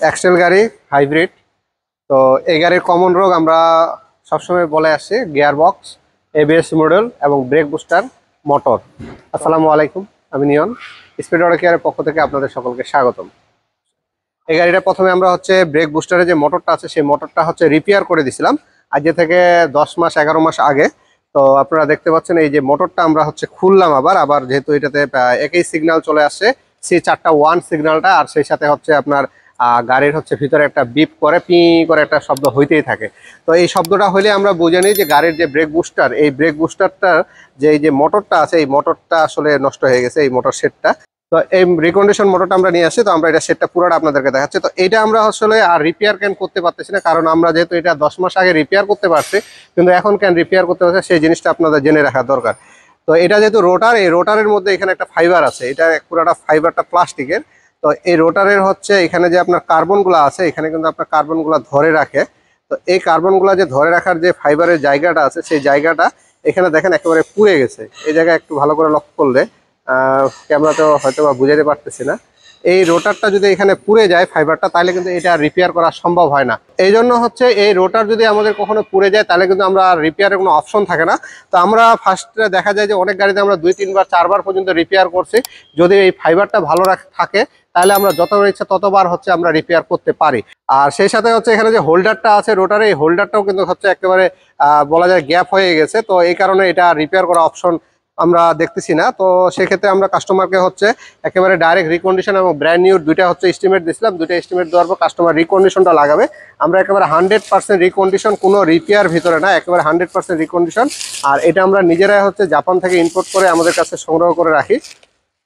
Excel গাড়ি hybrid তো এই গাড়ির কমন রোগ আমরা সবসময় বলে আসছি গিয়ার বক্স এবিএস মডেল এবং ব্রেক বুস্টার মোটর আসসালামু আলাইকুম, আমি নিয়ন। স্পিড কেয়ারের পক্ষ থেকে আপনাদের সকলকে স্বাগতম। এই গাড়িটা প্রথমে আমরা হচ্ছে ব্রেক বুস্টারের যে মোটরটা আছে, সেই মোটরটা হচ্ছে রিপেয়ার করে দিছিলাম। আজকে থেকে দশ মাস, এগারো মাস আগে। তো আপনারা দেখতে পাচ্ছেন এই যে মোটরটা আমরা হচ্ছে খুললাম আবার। আবার যেহেতু এটাতে একই সিগন্যাল চলে আসছে সেই চারটা ওয়ান সিগন্যালটা আর সেই সাথে হচ্ছে আপনার গাড়ির হচ্ছে ভিতরে একটা বিপ করে, পি করে একটা শব্দ হইতেই থাকে। তো এই শব্দটা হলে আমরা বুঝে নিই যে গাড়ির যে ব্রেক বুস্টার এই ব্রেক বুস্টারটার যে, এই যে মোটরটা আছে, এই মোটরটা আসলে নষ্ট হয়ে গেছে, এই মোটর সেটটা তো এই রিকন্ডিশন মোটরটা আমরা নিয়ে আসি তো আমরা এটা সেটটা পুরোটা আপনাদেরকে দেখাচ্ছি। তো এটা আমরা আসলে আর রিপেয়ার কেন করতে পারতেছি না, কারণ আমরা যেহেতু এটা দশ মাস আগে রিপেয়ার করতে পারছি, কিন্তু এখন কেন রিপেয়ার করতে পারছে, সেই জিনিসটা আপনাদের জেনে রাখা দরকার। তো এটা যেহেতু রোটার এই রোটারের মধ্যে এখানে একটা ফাইবার আছে, এটা পুরোটা ফাইবারটা প্লাস্টিকের তো এই রোটারের হচ্ছে এখানে যে আপনার কার্বনগুলো আছে, এখানে কিন্তু আপনার কার্বনগুলো ধরে রাখে। তো এই কার্বনগুলো যে ধরে রাখার যে ফাইবারের জায়গাটা আছে, সেই জায়গাটা এখানে দেখেন একেবারে পুড়ে গেছে। এই জায়গায় একটু ভালো করে লক্ষ্য করলে ক্যামেরাতেও হয়তো বা বুঝাতে পারতেছি না। এই রোটারটা যদি এখানে পুড়ে যায় ফাইবারটা, তাহলে কিন্তু এটা রিপেয়ার করা সম্ভব হয় না। এই জন্য হচ্ছে এই রোটার যদি আমাদের কখনো পুড়ে যায়, তাহলে কিন্তু আমরা রিপেয়ারের কোনো অপশন থাকে না। তো আমরা ফার্স্টে দেখা যায় যে অনেক গাড়িতে আমরা দুই, তিনবার, চারবার পর্যন্ত রিপেয়ার করছি। যদি এই ফাইবারটা ভালো থাকে তাহলে আমরা যতবার ইচ্ছা ততবার হচ্ছে আমরা রিপেয়ার করতে পারি। আর সেই সাথে হচ্ছে এখানে যে হোল্ডারটা আছে রোটারে এই হোল্ডারটাও কিন্তু হচ্ছে একেবারে বলা যায় গ্যাপ হয়ে গেছে। তো এই কারণে এটা রিপেয়ার করা অপশন আমরা দেখতেছি না। তো সেক্ষেত্রে আমরা কাস্টমারকে হচ্ছে একেবারে ডাইরেক্ট রিকন্ডিশন এবং ব্র্যান্ড নিউ দুইটা হচ্ছে এস্টিমেট দিছিলাম। দুইটা এস্টিমেট দেওয়ার পর কাস্টমার রিকন্ডিশনটা লাগাবে। আমরা একেবারে হান্ড্রেড পার্সেন্ট রিকন্ডিশন কোনো রিপেয়ার ভিতরে না, একেবারে হান্ড্রেড পার্সেন্ট রিকন্ডিশন আর এটা আমরা নিজেরাই হচ্ছে জাপান থেকে ইম্পোর্ট করে আমাদের কাছে সংগ্রহ করে রাখি।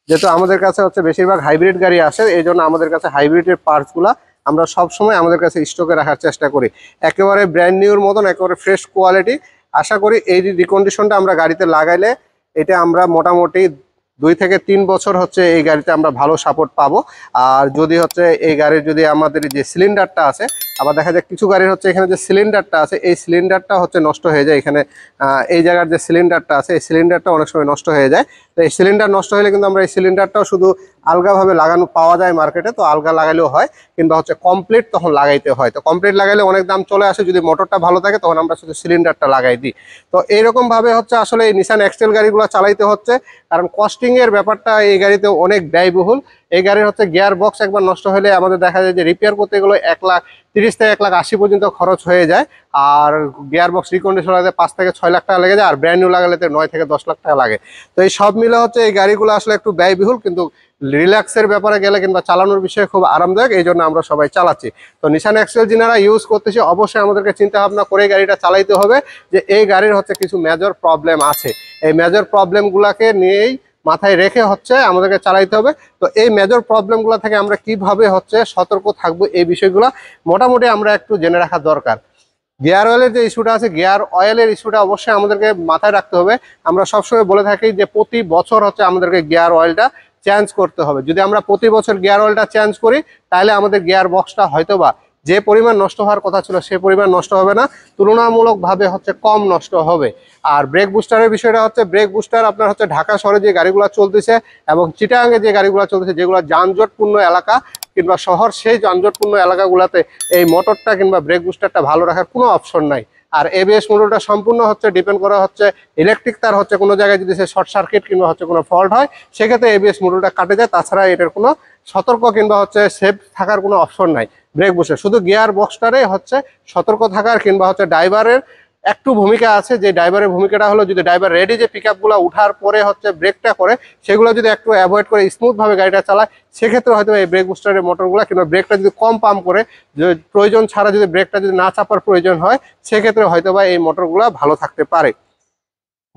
যেহেতু আমাদের কাছে হচ্ছে বেশিরভাগ হাইব্রিড গাড়ি আসে, এই জন্য আমাদের কাছে হাইব্রিডের পার্টসগুলো আমরা সব সময় আমাদের কাছে স্টকে রাখার চেষ্টা করি। একেবারে ব্র্যান্ড নিউর মতন, একেবারে ফ্রেশ কোয়ালিটি আশা করি এই যে রিকন্ডিশনটা আমরা গাড়িতে লাগাইলে, এটা আমরা মোটামুটি দুই থেকে তিন বছর হচ্ছে এই গাড়িতে আমরা ভালো সাপোর্ট পাবো। আর যদি হচ্ছে এই গাড়ির যদি আমাদের যে সিলিন্ডারটা আছে আবার দেখা যায় কিছু গাড়ির হচ্ছে এখানে যে সিলিন্ডারটা আছে, এই সিলিন্ডারটা হচ্ছে নষ্ট হয়ে যায়। এখানে এই জায়গার যে সিলিন্ডারটা আছে, এই সিলিন্ডারটা অনেক সময় নষ্ট হয়ে যায়। তো এই সিলিন্ডার নষ্ট হলে কিন্তু আমরা এই সিলিন্ডারটাও শুধু আলগাভাবে লাগানো পাওয়া যায় মার্কেটে, তো আলগা লাগাইলেও হয়, কিংবা হচ্ছে কমপ্লিট তখন লাগাইতে হয়। তো কমপ্লিট লাগাইলে অনেক দাম চলে আসে, যদি মোটরটা ভালো থাকে তখন আমরা শুধু সিলিন্ডারটা লাগাই দিই। তো এইরকম ভাবে হচ্ছে আসলে এই নিসান এক্সটেল গাড়িগুলো চালাইতে হচ্ছে, কারণ কস্টিংয়ের ব্যাপারটা এই গাড়িতে অনেক ব্যয়বহুল। এই গাড়ির হচ্ছে গিয়ার বক্স একবার নষ্ট হলে আমাদের দেখা যায় যে রিপেয়ার করতে গেলে এক লাখ তিরিশ থেকে এক লাখ আশি পর্যন্ত খরচ হয়ে যায়। আর গিয়ার বক্স রিকন্ডিশন লাগাতে পাঁচ থেকে ছয় লাখ টাকা লেগে যায়, আর ব্র্যান্ড নিউ লাগালে তো নয় থেকে দশ লাখ টাকা লাগে। তো এই সব মিলে হচ্ছে এই গাড়িগুলো আসলে একটু ব্যয়বহুল, কিন্তু রিল্যাক্সের ব্যাপারে গেলে কিংবা চালানোর বিষয়ে খুব আরামদায়ক, এই জন্য আমরা সবাই চালাচ্ছি। তো নিশান এক্সেল যিনারা ইউজ করতেছি, অবশ্যই আমাদেরকে চিন্তা ভাবনা করে গাড়িটা চালাইতে হবে যে এই গাড়ির হচ্ছে কিছু মেজর প্রবলেম আছে। এই মেজর প্রবলেমগুলোকে নিয়েই মাথায় রেখে হচ্ছে আমাদেরকে চালাইতে হবে। তো এই মেজর প্রবলেমগুলো থেকে আমরা কীভাবে হচ্ছে সতর্ক থাকব এই বিষয়গুলো মোটামুটি আমরা একটু জেনে রাখা দরকার। গিয়ার অয়েলের যে ইস্যুটা আছে গিয়ার অয়েলের ইস্যুটা অবশ্যই আমাদেরকে মাথায় রাখতে হবে। আমরা সবসময় বলে থাকি যে প্রতি বছর হচ্ছে আমাদেরকে গিয়ার অয়েলটা চেঞ্জ করতে হবে। যদি আমরা প্রতি বছর গিয়ার অয়েলটা চেঞ্জ করি, তাহলে আমাদের গিয়ার বক্সটা হয়তোবা যে পরিমাণ নষ্ট হওয়ার কথা ছিল, সে পরিমাণ নষ্ট হবে না। তুলনামূলকভাবে হচ্ছে কম নষ্ট হবে। আর ব্রেক বুস্টারের বিষয়টা হচ্ছে ব্রেক বুস্টার আপনার হচ্ছে ঢাকা শহরে যে গাড়িগুলো চলতেছে এবং চিটাগাঙে যে গাড়িগুলো চলতেছে, যেগুলো যানজটপূর্ণ এলাকা কিংবা শহর, সেই যানজটপূর্ণ এলাকাগুলোতে এই মোটরটা কিংবা ব্রেক বুস্টারটা ভালো রাখার কোনো অপশন নাই। আর এবিএস মোটরটা সম্পূর্ণ হচ্ছে ডিপেন্ড করা হচ্ছে ইলেকট্রিক তার হচ্ছে কোনো জায়গায় যদি সে শর্ট সার্কিট কিংবা হচ্ছে কোনো ফল্ট হয়, সেক্ষেত্রে এবিএস মোটরটা কাটে যায়। তাছাড়া এটার কোনো সতর্ক কিংবা হচ্ছে সেফ থাকার কোনো অপশন নাই ব্রেক বুস্টার শুধু গিয়ার বক্সটারে হচ্ছে সতর্ক থাকার কিংবা হচ্ছে ড্রাইভারের একটু ভূমিকা আছে, যে ড্রাইভারের ভূমিকাটা হলো যদি ড্রাইভার রেডি যে পিক আপগুলো উঠার পরে হচ্ছে ব্রেকটা করে, সেগুলো যদি একটু অ্যাভয়েড করে স্মুথভাবে গাড়িটা চালায়, সেক্ষেত্রে হয়তো এই ব্রেক বুস্টারের মোটরগুলো কিংবা ব্রেকটা যদি কম পাম্প করে প্রয়োজন ছাড়া যদি ব্রেকটা যদি না চাপার প্রয়োজন হয়, সেক্ষেত্রে হয়তো বা এই মোটরগুলো ভালো থাকতে পারে।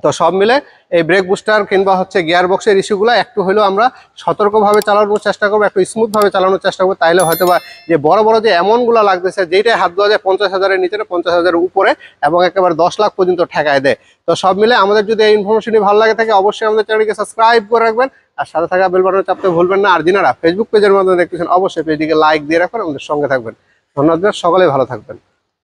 তো সব মিলে এই ব্রেক বুস্টার কিংবা হচ্ছে গিয়ার বক্সের ইস্যুগুলো একটু হলেও আমরা সতর্কভাবে চালানোর চেষ্টা করব, একটু স্মুথভাবে চালানোর চেষ্টা করব। তাইলে হয়তো বা যে বড় বড় যে এমনগুলো লাগতেছে যেটাই হাত দেওয়া যায় পঞ্চাশ হাজারের নিচে পঞ্চাশ হাজারের উপরে এবং একেবারে দশ লাখ পর্যন্ত ঠেকায় দেয়। তো সব মিলে আমাদের যদি এই ইনফরমেশনটি ভালো লাগে থাকে, অবশ্যই আমাদের চ্যানেলকে সাবস্ক্রাইব করে রাখবেন। আর সাথে থাকা বেল বাটনে চাপতে ভুলবেন না। আর যিনারা ফেসবুক পেজের মাধ্যমে দেখতেছেন, অবশ্যই পেজটিকে লাইক দিয়ে রাখবেন, আমাদের সঙ্গে থাকবেন। ধন্যবাদ সকলে ভালো থাকবেন।